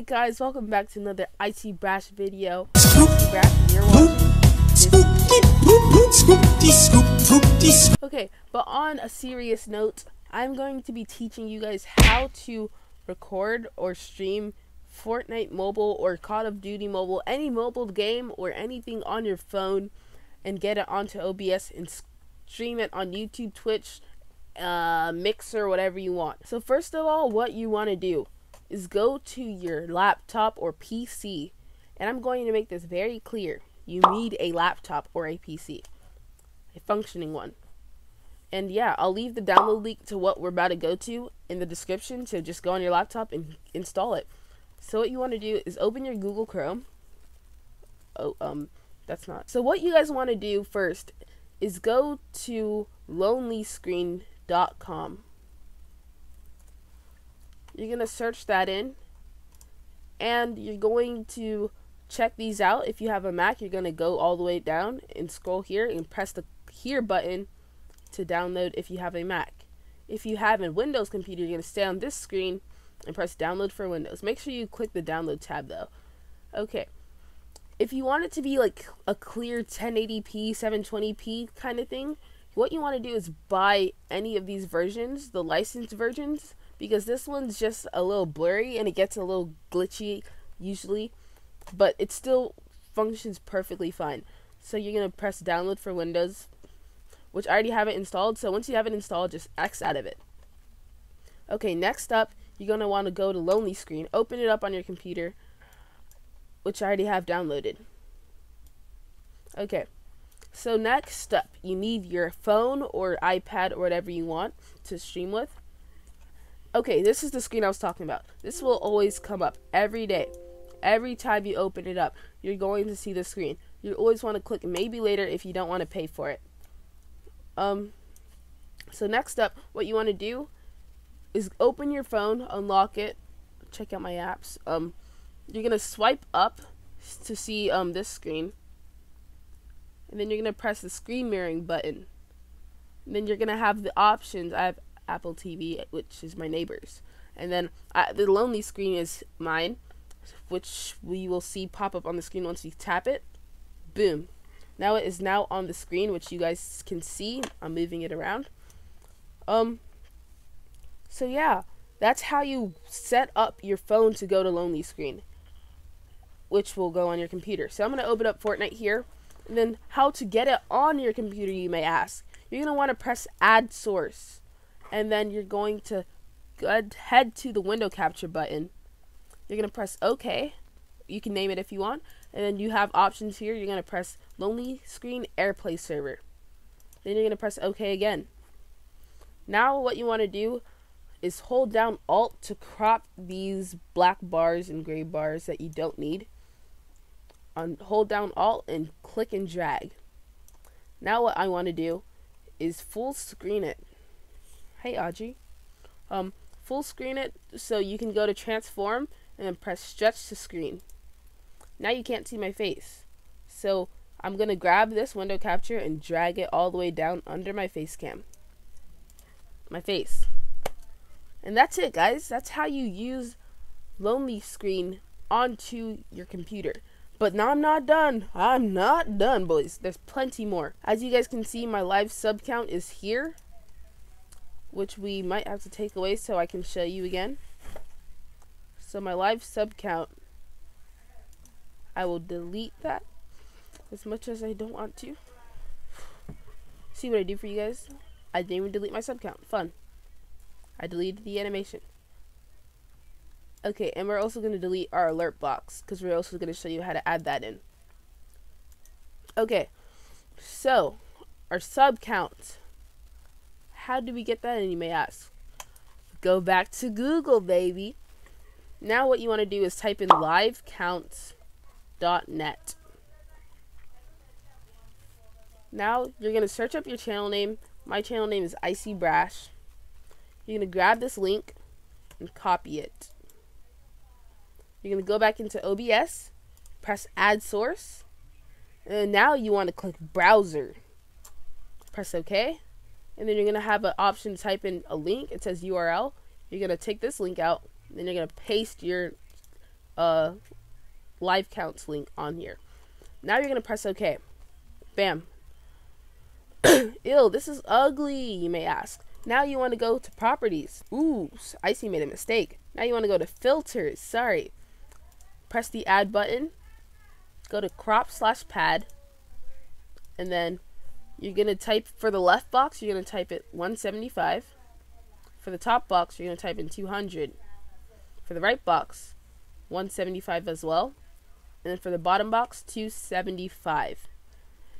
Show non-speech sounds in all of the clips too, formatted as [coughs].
Hey guys, welcome back to another Icy Brash video. Okay, but on a serious note, I'm going to be teaching you guys how to record or stream Fortnite mobile or Call of Duty mobile, any mobile game or anything on your phone, and get it onto OBS and stream it on YouTube, Twitch, uh, Mixer, whatever you want. So first of all, what you want to do is go to your laptop or PC, and I'm going to make this very clear. You need a laptop or a PC, a functioning one. And yeah, I'll leave the download link to what we're about to go to in the description. So just go on your laptop and install it. So what you want to do is open your Google Chrome. Oh, um, that's not. So what you guys want to do first is go to lonelyscreen.com. You're going to search that in and you're going to check these out. If you have a Mac, you're going to go all the way down and scroll here and press the here button to download if you have a Mac. If you have a Windows computer, you're going to stay on this screen and press download for Windows. Make sure you click the download tab though. Okay. If you want it to be like a clear 1080p, 720p kind of thing, what you want to do is buy any of these versions, the licensed versions, because this one's just a little blurry and it gets a little glitchy usually, but it still functions perfectly fine. So you're going to press download for Windows, which I already have it installed. So once you have it installed, just X out of it. Okay, next up, you're going to want to go to Lonely Screen, open it up on your computer, which I already have downloaded. Okay, so next up, you need your phone or iPad or whatever you want to stream with. Okay, this is the screen I was talking about. This will always come up every day. Every time you open it up, you're going to see the screen. You always want to click maybe later if you don't want to pay for it. Um, so next up, what you want to do is open your phone, unlock it, check out my apps. Um, you're gonna swipe up to see um this screen, and then you're gonna press the screen mirroring button. And then you're gonna have the options. I have Apple TV, which is my neighbor's, and then uh, the lonely screen is mine, which we will see pop up on the screen once we tap it. Boom. Now it is now on the screen, which you guys can see. I'm moving it around. Um. So yeah, that's how you set up your phone to go to lonely screen, which will go on your computer. So I'm gonna open up Fortnite here, then how to get it on your computer, you may ask. You're gonna want to press Add Source and then you're going to head to the window capture button. You're going to press OK. You can name it if you want. And then you have options here. You're going to press Lonely Screen AirPlay Server. Then you're going to press OK again. Now what you want to do is hold down Alt to crop these black bars and gray bars that you don't need. On hold down Alt and click and drag. Now what I want to do is full screen it. Hey, Audrey. Um, full screen it so you can go to transform and then press stretch to screen. Now you can't see my face. So I'm going to grab this window capture and drag it all the way down under my face cam. My face. And that's it, guys. That's how you use Lonely Screen onto your computer. But now I'm not done. I'm not done, boys. There's plenty more. As you guys can see, my live sub count is here which we might have to take away so I can show you again. So my live sub count, I will delete that as much as I don't want to. See what I do for you guys? I didn't even delete my sub count. Fun. I deleted the animation. Okay, and we're also going to delete our alert box because we're also going to show you how to add that in. Okay, so our sub count how do we get that? And you may ask. Go back to Google, baby. Now what you want to do is type in livecounts.net. Now you're going to search up your channel name. My channel name is Icy Brash. You're going to grab this link and copy it. You're going to go back into OBS, press add source, and now you want to click browser. Press OK and then you're going to have an option to type in a link. It says URL. You're going to take this link out, then you're going to paste your uh, live counts link on here. Now you're gonna press OK. Bam. [coughs] Ew, this is ugly, you may ask. Now you want to go to properties. Ooh, Icy made a mistake. Now you want to go to filters. Sorry. Press the add button. Go to crop slash pad. And then you're going to type for the left box, you're going to type it 175. For the top box, you're going to type in 200. For the right box, 175 as well. And then for the bottom box, 275.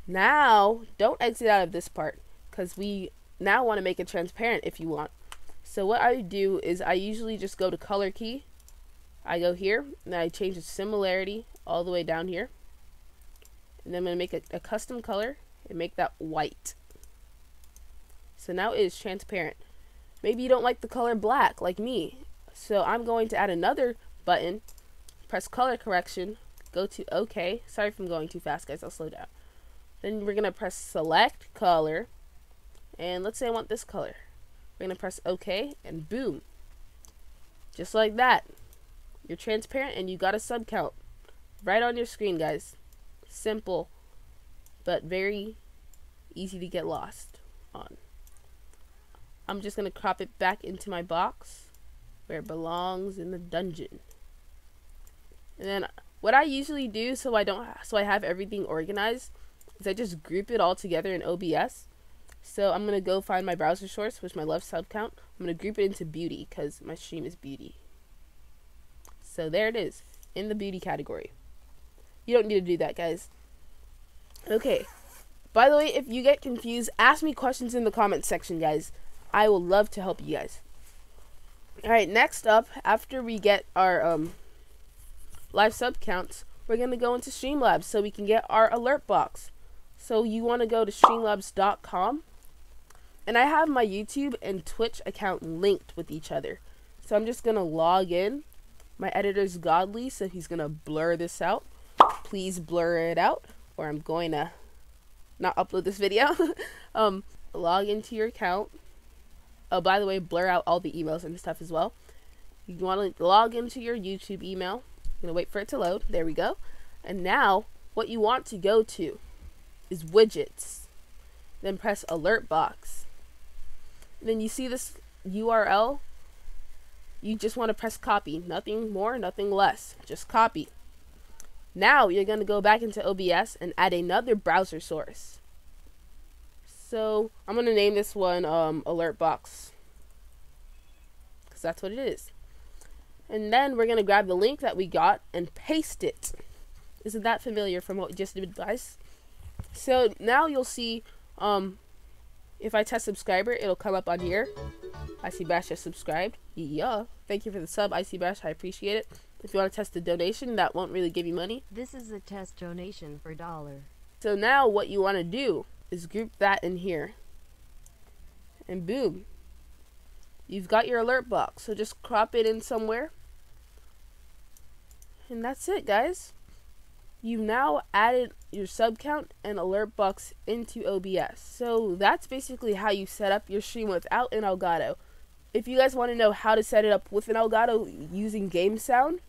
Now, don't exit out of this part because we now want to make it transparent if you want. So what I do is I usually just go to color key. I go here and I change the similarity all the way down here. And then I'm going to make a, a custom color and make that white. So now it is transparent. Maybe you don't like the color black like me. So I'm going to add another button, press color correction, go to OK. Sorry if I'm going too fast, guys. I'll slow down. Then we're going to press select color. And let's say I want this color. We're going to press OK and boom. Just like that. You're transparent and you got a sub count right on your screen, guys. Simple, but very easy to get lost on. I'm just going to crop it back into my box where it belongs in the dungeon. And then what I usually do so I don't so I have everything organized is I just group it all together in OBS. So I'm gonna go find my browser source, which my left sub count. I'm gonna group it into beauty because my stream is beauty. So there it is in the beauty category. You don't need to do that, guys. Okay. By the way, if you get confused, ask me questions in the comment section, guys. I will love to help you guys. All right, next up, after we get our um, live sub counts, we're going to go into Streamlabs so we can get our alert box. So you want to go to streamlabs.com. And I have my YouTube and Twitch account linked with each other. So I'm just going to log in. My editor's godly, so he's to blur this out. Please blur it out, or I'm going to not upload this video. [laughs] um, log into your account. Oh, by the way, blur out all the emails and stuff as well. You want to log into your YouTube email. I'm to wait for it to load. There we go. And now, what you want to go to is widgets. Then press alert box. then you see this URL. You just want to press copy. Nothing more, nothing less. Just copy. Now you're going to go back into OBS and add another browser source. So I'm going to name this one um, alert box. Because that's what it is. And then we're going to grab the link that we got and paste it. Isn't that familiar from what we just did, guys? So now you'll see, um, if I test subscriber, it'll come up on here. Icy Bash just subscribed. Yeah. Thank you for the sub, Icy Bash. I appreciate it. If you want to test the donation, that won't really give you money. This is a test donation for dollar. So now what you want to do is group that in here. And boom. You've got your alert box. So just crop it in somewhere. And that's it, guys. You've now added your sub count and alert box into OBS. So that's basically how you set up your stream without an Elgato. If you guys want to know how to set it up with an Elgato using game sound,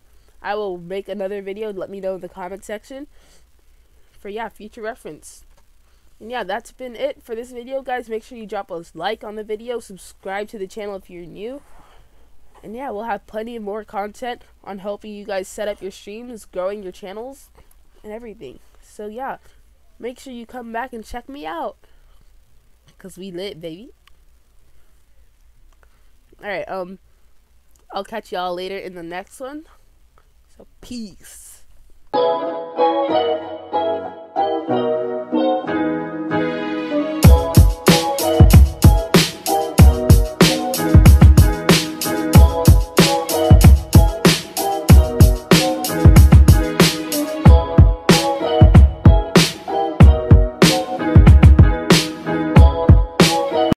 I will make another video. Let me know in the comment section for yeah, future reference. And yeah, that's been it for this video, guys. Make sure you drop a like on the video, subscribe to the channel if you're new. And yeah, we'll have plenty of more content on helping you guys set up your streams, growing your channels and everything. So yeah, make sure you come back and check me out. Cause we lit, baby. Alright, um, I'll catch y'all later in the next one. So, peace.